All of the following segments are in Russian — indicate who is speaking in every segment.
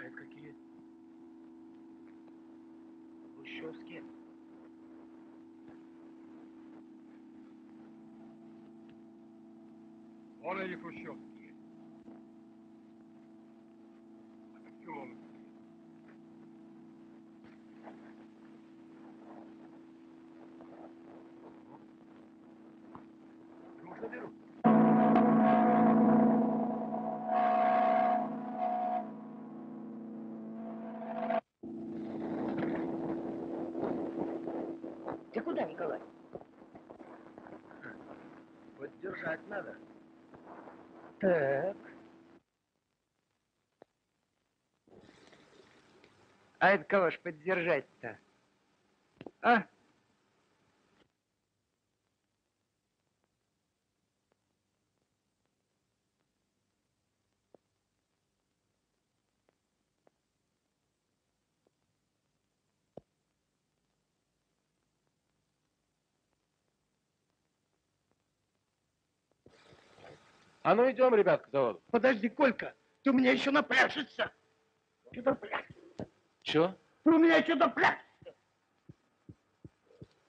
Speaker 1: А это какие? Хрущевские.
Speaker 2: Он или хрущевские? А почему он?
Speaker 1: Можно беру?
Speaker 3: Ты куда, Николай?
Speaker 1: Поддержать надо.
Speaker 3: Так.
Speaker 4: А это кого ж поддержать-то? А?
Speaker 2: А ну идем, ребят, к заводу.
Speaker 1: Подожди, Колька, ты у меня еще напряжешься. Что-то пляшется.
Speaker 2: Че?
Speaker 1: Ты у меня что-то пляшется.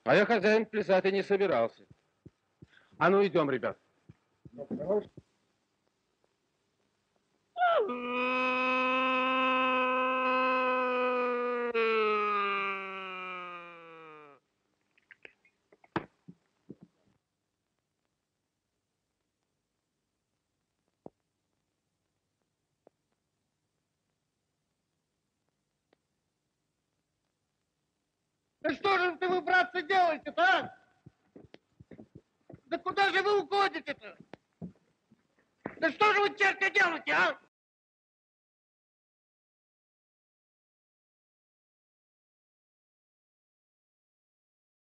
Speaker 2: А я хозяин плясать и не собирался. А ну идем, ребят.
Speaker 1: Да что же ты, вы, братцы, делаете-то, а? Да куда же вы уходите-то? Да что же вы, черти, делаете, а?